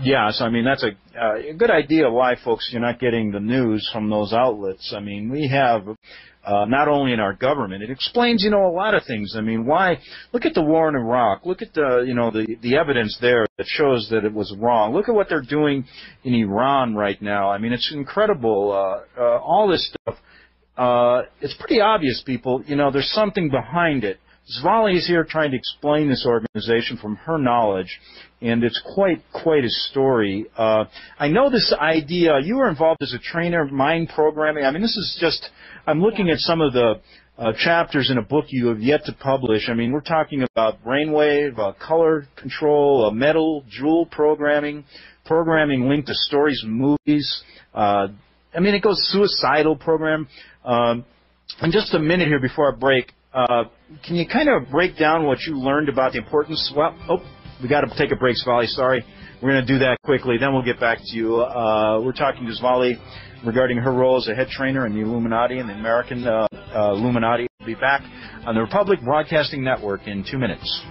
Yes, I mean that's a, uh, a good idea why folks you're not getting the news from those outlets. I mean we have uh, not only in our government, it explains you know a lot of things. I mean why? Look at the war in Iraq. Look at the you know the the evidence there that shows that it was wrong. Look at what they're doing in Iran right now. I mean it's incredible. Uh, uh, all this stuff. Uh, it's pretty obvious, people. You know there's something behind it. Svali is here trying to explain this organization from her knowledge, and it's quite quite a story. Uh, I know this idea. You were involved as a trainer, mind programming. I mean, this is just. I'm looking at some of the uh, chapters in a book you have yet to publish. I mean, we're talking about brainwave, uh, color control, uh, metal, jewel programming, programming linked to stories movies. Uh, I mean, it goes suicidal program. Um, in just a minute here before our break, uh, can you kind of break down what you learned about the importance? Well, oh, we got to take a break, Svali. Sorry. We're going to do that quickly. Then we'll get back to you. Uh, we're talking to Svali regarding her role as a head trainer in the Illuminati and the American uh, uh, Illuminati. We'll be back on the Republic Broadcasting Network in two minutes.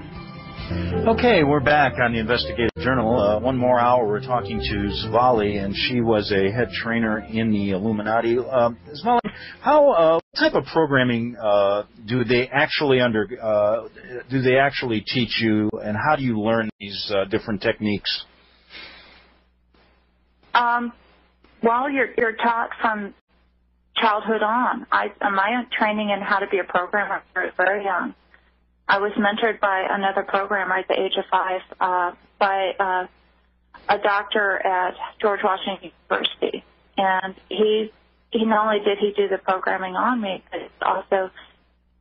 Okay, we're back on the Investigative Journal. Uh, one more hour, we're talking to Svali, and she was a head trainer in the Illuminati. Uh, Svali, how uh, type of programming uh, do they actually under uh, do they actually teach you, and how do you learn these uh, different techniques? Um, well, you're you're taught from childhood on. I my training in how to be a programmer very young. I was mentored by another programmer at the age of five uh, by uh, a doctor at George Washington University, and he he not only did he do the programming on me, but he also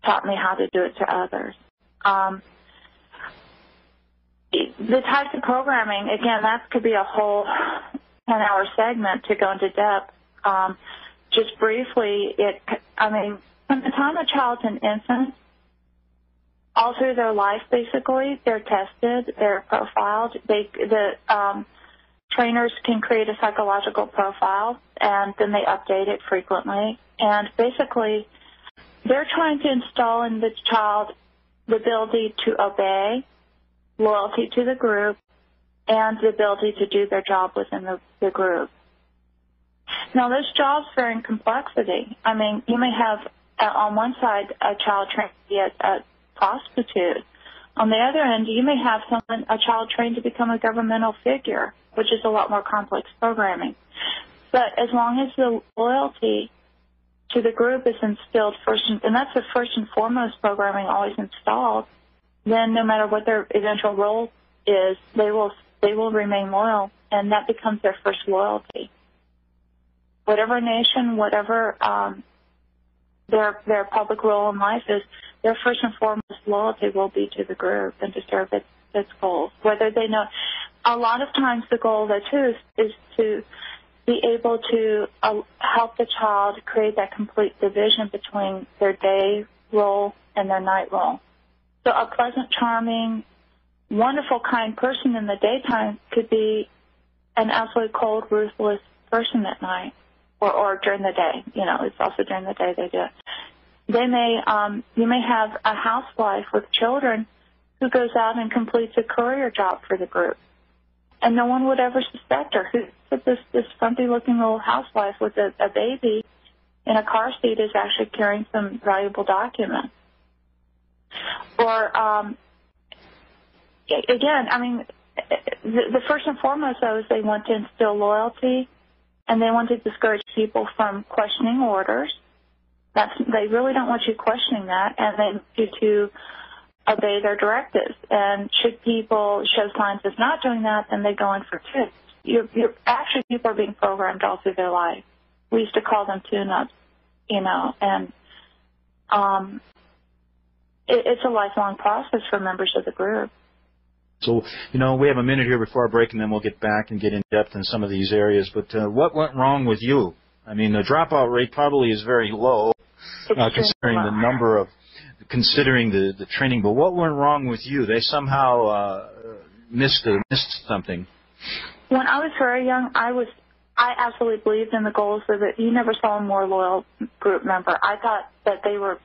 taught me how to do it to others. Um, the types of programming, again, that could be a whole 10-hour segment to go into depth. Um, just briefly, it, I mean, from the time a child's an infant, all through their life, basically, they're tested, they're profiled. They, the um, trainers can create a psychological profile, and then they update it frequently. And basically, they're trying to install in the child the ability to obey, loyalty to the group, and the ability to do their job within the, the group. Now, those jobs vary in complexity. I mean, you may have uh, on one side a child trained to be a, a prostitute. On the other end, you may have someone, a child trained to become a governmental figure, which is a lot more complex programming. But as long as the loyalty to the group is instilled first, and, and that's the first and foremost programming always installed, then no matter what their eventual role is, they will they will remain loyal, and that becomes their first loyalty. Whatever nation, whatever um, their their public role in life is, their first and foremost loyalty will be to the group and to serve its its goals. Whether they know, a lot of times the goal there too is, is to be able to uh, help the child create that complete division between their day role and their night role. So a pleasant, charming, wonderful, kind person in the daytime could be an absolutely cold, ruthless person at night or, or during the day. You know, it's also during the day they do it. They may, um, you may have a housewife with children who goes out and completes a courier job for the group. And no one would ever suspect her. This this frumpy looking little housewife with a, a baby in a car seat is actually carrying some valuable documents. Or um, again, I mean, the, the first and foremost though is they want to instill loyalty, and they want to discourage people from questioning orders. That's they really don't want you questioning that, and they want you to obey their directives. And should people show signs of not doing that, then they go in for tips. You're, you're actually people are being programmed all through their life. We used to call them tune-ups, you know, and um, it, it's a lifelong process for members of the group. So, you know, we have a minute here before our break, and then we'll get back and get in depth in some of these areas. But uh, what went wrong with you? I mean, the dropout rate probably is very low, uh, considering the number of, considering the the training. But what went wrong with you? They somehow uh, missed a, missed something. When I was very young, I was I absolutely believed in the goals of it. You never saw a more loyal group member. I thought that they were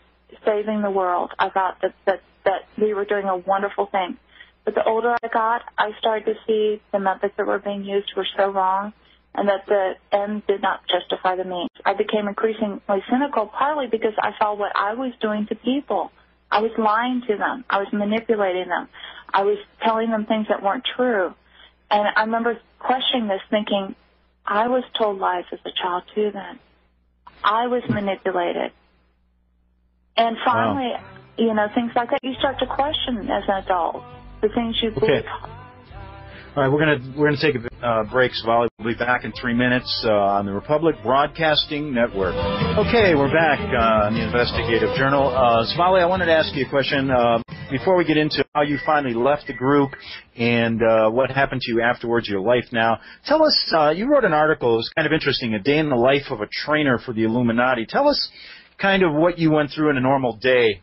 saving the world. I thought that that that they were doing a wonderful thing. But the older I got, I started to see the methods that were being used were so wrong and that the end did not justify the means. I became increasingly cynical partly because I saw what I was doing to people. I was lying to them. I was manipulating them. I was telling them things that weren't true. And I remember questioning this thinking, I was told lies as a child too then. I was manipulated. And finally, wow. you know, things like that, you start to question as an adult the things you. Okay. All right, we're gonna we're gonna take a uh, break. Svali will be back in three minutes uh, on the Republic Broadcasting Network. Okay, we're back uh, on the Investigative Journal. Uh, I wanted to ask you a question uh, before we get into how you finally left the group and uh, what happened to you afterwards, your life now. Tell us. Uh, you wrote an article. It was kind of interesting. A day in the life of a trainer for the Illuminati. Tell us kind of what you went through in a normal day.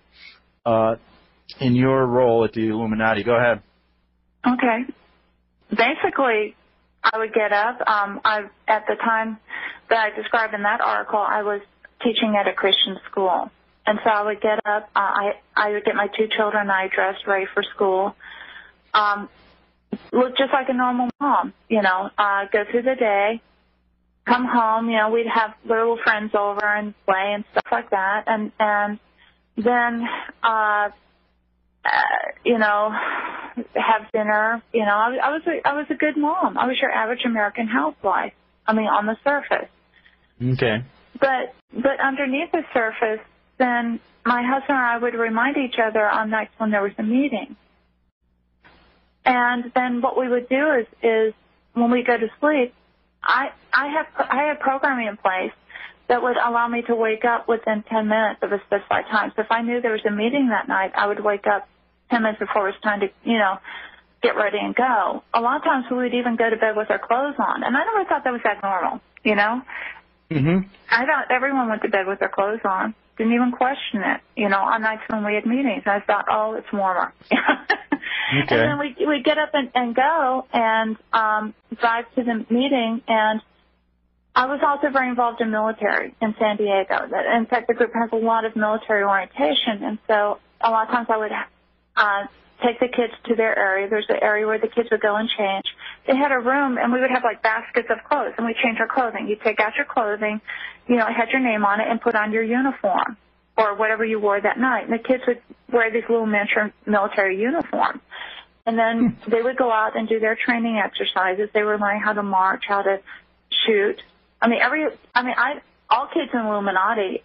Uh, in your role at the Illuminati. Go ahead. Okay. Basically, I would get up. Um, I at the time that I described in that article, I was teaching at a Christian school, and so I would get up. Uh, I I would get my two children. I dressed ready for school. um, look just like a normal mom. You know, uh, go through the day, come home. You know, we'd have little friends over and play and stuff like that, and and then uh, uh, you know have dinner. You know, I, I was a, I was a good mom. I was your average American housewife. I mean, on the surface. Okay. But but underneath the surface, then my husband and I would remind each other on nights when there was a meeting. And then what we would do is is when we go to sleep, I I have I have programming in place that would allow me to wake up within 10 minutes of a specified time. So if I knew there was a meeting that night, I would wake up 10 minutes before it was time to, you know, get ready and go. A lot of times we would even go to bed with our clothes on, and I never thought that was abnormal, you know. Mhm. I thought everyone went to bed with their clothes on. Didn't even question it, you know, on nights when we had meetings. I thought, oh, it's warmer. [laughs] Okay. And then we we get up and, and go and um, drive to the meeting. And I was also very involved in military in San Diego. That in fact, the group has a lot of military orientation, and so a lot of times I would uh, take the kids to their area. There's an area where the kids would go and change. They had a room, and we would have like baskets of clothes, and we change our clothing. You take out your clothing, you know, it had your name on it, and put on your uniform or whatever you wore that night. And the kids would wear these little miniature military uniforms. And then they would go out and do their training exercises. They were learning how to march, how to shoot. I mean, every, I mean, I, all kids in Illuminati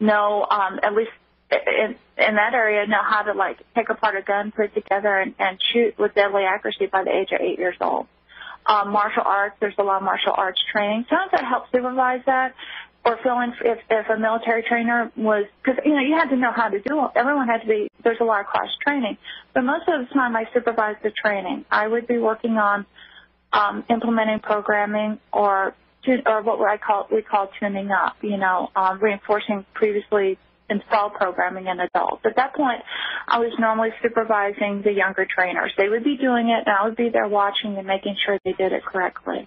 know, um, at least in, in that area, know how to like take apart a gun, put it together, and, and shoot with deadly accuracy by the age of eight years old. Um, martial arts, there's a lot of martial arts training. Sometimes I help supervise that or fill in if, if a military trainer was, because, you know, you had to know how to do it. Everyone had to be, there's a lot of cross training. But most of the time I supervised the training. I would be working on um, implementing programming or or what I call we call tuning up, you know, um, reinforcing previously installed programming in adults. At that point, I was normally supervising the younger trainers. They would be doing it, and I would be there watching and making sure they did it correctly.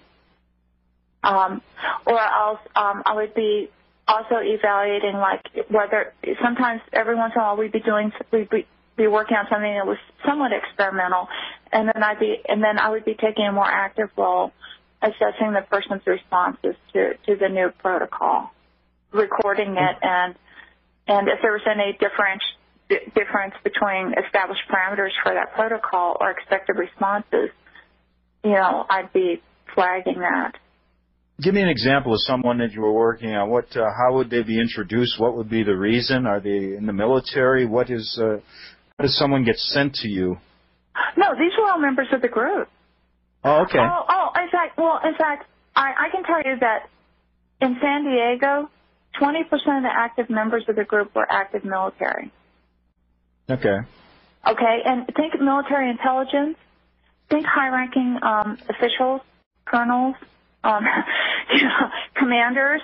Um, or else um, I would be also evaluating like whether sometimes every once in a while we'd be doing we'd be, be working on something that was somewhat experimental, and then I'd be and then I would be taking a more active role assessing the person's responses to, to the new protocol, recording it, and and if there was any difference difference between established parameters for that protocol or expected responses, you know, I'd be flagging that. Give me an example of someone that you were working on. What, uh, how would they be introduced? What would be the reason? Are they in the military? What is, uh, how does someone get sent to you? No, these were all members of the group. Oh, okay. Oh, oh, in fact, well, in fact, I, I can tell you that in San Diego, 20% of the active members of the group were active military. Okay. Okay, and think military intelligence, think high-ranking um, officials, colonels, um, [laughs] you know, commanders.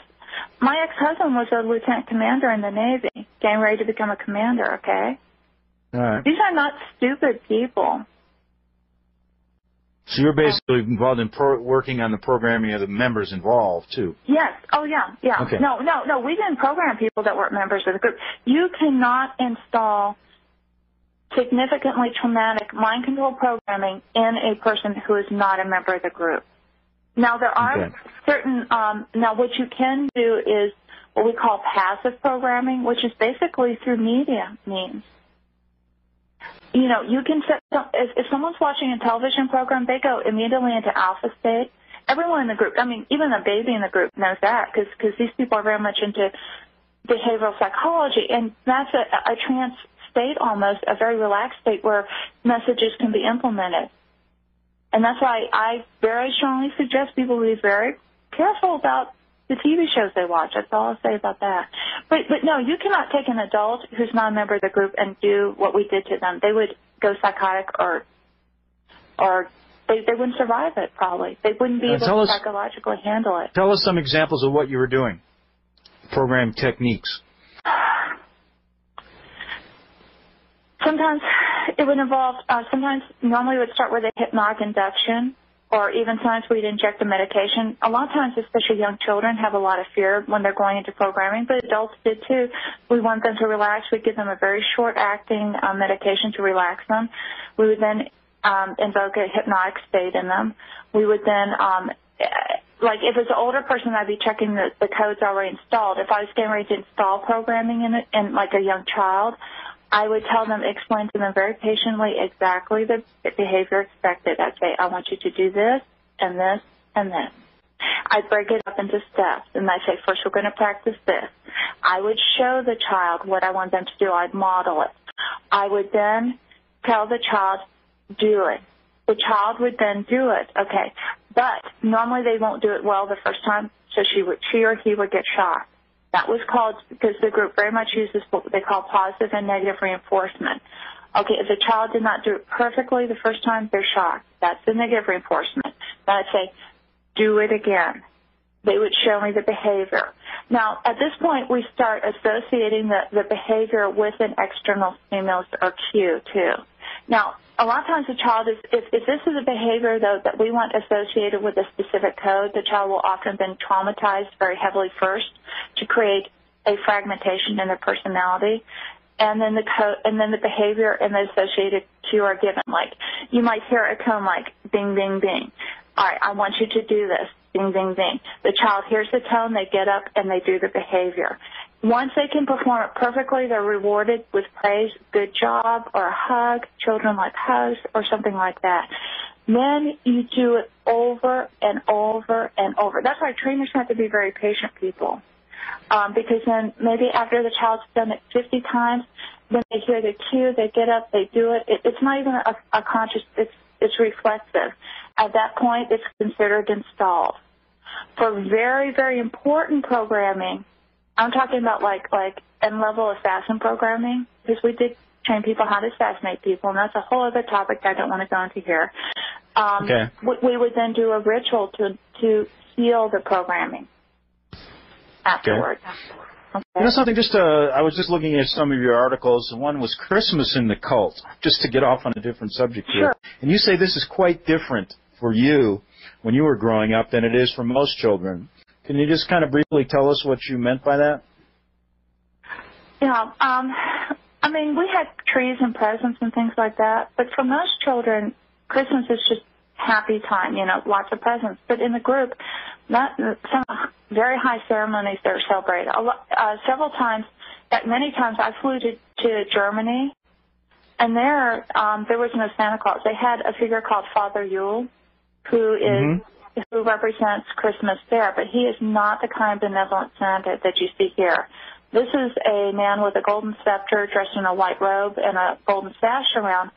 My ex-husband was a lieutenant commander in the Navy, getting ready to become a commander. Okay. All right. These are not stupid people. So you're basically involved in pro- working on the programming of the members involved too. Yes. Oh, yeah. Yeah. Okay. No, no, no. We didn't program people that weren't members of the group. You cannot install significantly traumatic mind control programming in a person who is not a member of the group. Now there are Okay. certain. Um, now what you can do is what we call passive programming, which is basically through media means. You know, you can set. If, if someone's watching a television program, they go immediately into alpha state. Everyone in the group, I mean, even the baby in the group knows that because because these people are very much into behavioral psychology, and that's a, a trance state almost, a very relaxed state where messages can be implemented. And that's why I very strongly suggest people be very careful about the TV shows they watch. That's all I'll say about that. But but no, you cannot take an adult who's not a member of the group and do what we did to them. They would go psychotic or or they they wouldn't survive it probably. They wouldn't be able to us- psychologically handle it. Tell us some examples of what you were doing. Program techniques. Sometimes it would involve, uh, sometimes normally it would start with a hypnotic induction, or even sometimes we'd inject a medication. A lot of times, especially young children, have a lot of fear when they're going into programming, but adults did too. We want them to relax. We'd give them a very short acting uh, medication to relax them. We would then um, invoke a hypnotic state in them. We would then, um, like if it's an older person, I'd be checking that the code's already installed. If I was getting ready to install programming in it, in like a young child, I would tell them, explain to them very patiently exactly the behavior expected. I'd say, I want you to do this and this and this. I'd break it up into steps and I'd say, first we're going to practice this. I would show the child what I want them to do. I'd model it. I would then tell the child, do it. The child would then do it. Okay. But normally they won't do it well the first time, so she would, she or he would get shocked. That was called, because the group very much uses what they call positive and negative reinforcement. Okay, if the child did not do it perfectly the first time, they're shocked. That's the negative reinforcement. Then I'd say, do it again. They would show me the behavior. Now, at this point, we start associating the, the behavior with an external stimulus or cue, too. Now, a lot of times the child is, if, if this is a behavior, though, that we want associated with a specific code, the child will often been traumatized very heavily first to create a fragmentation in their personality. And then the code, and then the behavior and the associated cue are given. Like, you might hear a tone like, bing, bing, bing. All right, I want you to do this. Bing, bing, bing. The child hears the tone, they get up, and they do the behavior. Once they can perform it perfectly, they're rewarded with praise, good job, or a hug. Children like hugs, or something like that. Then you do it over and over and over. That's why trainers have to be very patient people. Um, because then maybe after the child's done it 50 times, then they hear the cue, they get up, they do it. it it's not even a, a conscious, it's, it's reflexive. At that point, it's considered installed. For very, very important programming, I'm talking about like like N-level assassin programming because we did train people how to assassinate people, and that's a whole other topic I don't want to go into here. Um, okay. we, we would then do a ritual to to heal the programming afterwards. Okay. Okay. You know something? Just uh, I was just looking at some of your articles. One was Christmas in the cult, just to get off on a different subject here. Sure. And you say this is quite different for you when you were growing up than it is for most children. Can you just kind of briefly tell us what you meant by that? Yeah, um, I mean, we had trees and presents and things like that, but for most children, Christmas is just happy time, you know, lots of presents. But in the group, not some very high ceremonies that are celebrated. A lot, uh, several times, that many times, I flew to, to Germany, and there um, there was no Santa Claus. They had a figure called Father Yule, who is mm-hmm. Who represents Christmas there, but he is not the kind of benevolent Santa that you see here. This is a man with a golden scepter, dressed in a white robe and a golden sash around.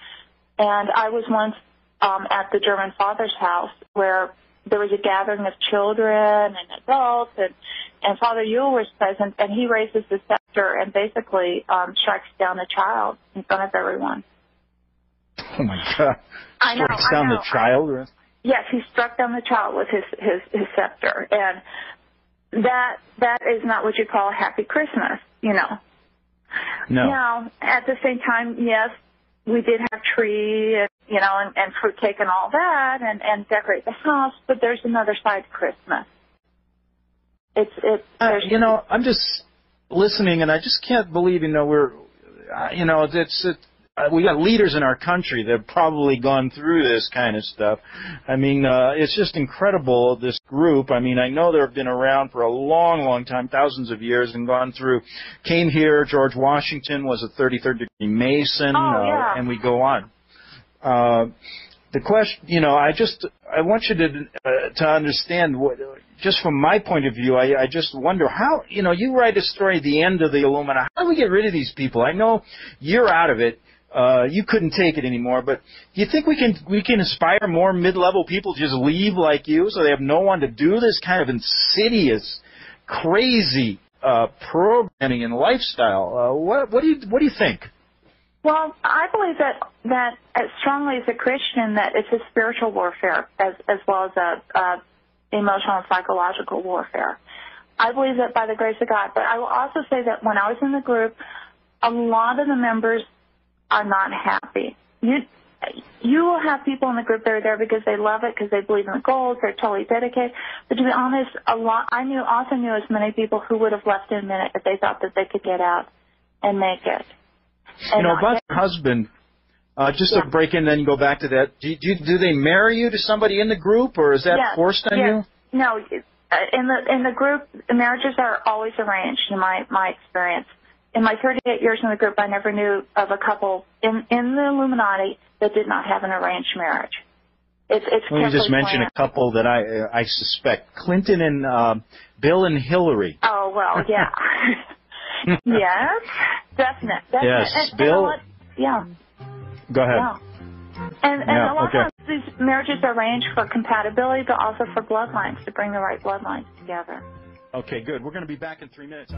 And I was once um, at the German father's house where there was a gathering of children and adults, and and Father Yule was present, and he raises the scepter and basically um, strikes down the child in front of everyone. Oh my God! I know. Strikes down I know. the child. Yes, he struck down the child with his his his scepter, and that that is not what you call a happy Christmas, you know. No. Now, at the same time, yes, we did have tree and you know and, and fruitcake and all that and and decorate the house but there's another side to christmas it's it's uh, you know i'm just listening and i just can't believe you know we're uh, you know it's it, uh, we got leaders in our country that have probably gone through this kind of stuff. I mean, uh, it's just incredible, this group. I mean, I know they've been around for a long, long time, thousands of years, and gone through, came here, George Washington was a 33rd degree Mason, oh, uh, and we go on. Uh, the question, you know, I just, I want you to, uh, to understand what, just from my point of view, I, I just wonder how, you know, you write a story the end of the Illumina. How do we get rid of these people? I know you're out of it uh, you couldn't take it anymore. But do you think we can we can inspire more mid-level people to just leave like you, so they have no one to do this kind of insidious, crazy uh, programming and lifestyle? Uh, what what do you what do you think? Well, I believe that that as strongly as a Christian that it's a spiritual warfare as as well as a, a emotional and psychological warfare. I believe that by the grace of God. But I will also say that when I was in the group, a lot of the members are not happy. You you will have people in the group that are there because they love it, because they believe in the goals, they're totally dedicated. But to be honest, a lot I knew also knew as many people who would have left in a minute if they thought that they could get out and make it. And you know, about your husband, Uh, just Yeah. to break in, then go back to that. Do, do do they marry you to somebody in the group, or is that Yes, forced on yes. you? No, uh, in the in the group, marriages are always arranged. In my my experience, in my 38 years in the group, I never knew of a couple in in the Illuminati that did not have an arranged marriage. It's it's Let me just carefully mention planned. a couple that I uh, I suspect: Clinton and um Bill and Hillary. Oh well, [laughs] yeah. [laughs] yes, definite. definite. Yes, and, and Bill- a lot- yeah, Go ahead. yeah. And and Yeah, a lot okay. of times these marriages are arranged for compatibility, but also for bloodlines to bring the right bloodlines together. Okay, good. We're going to be back in three minutes.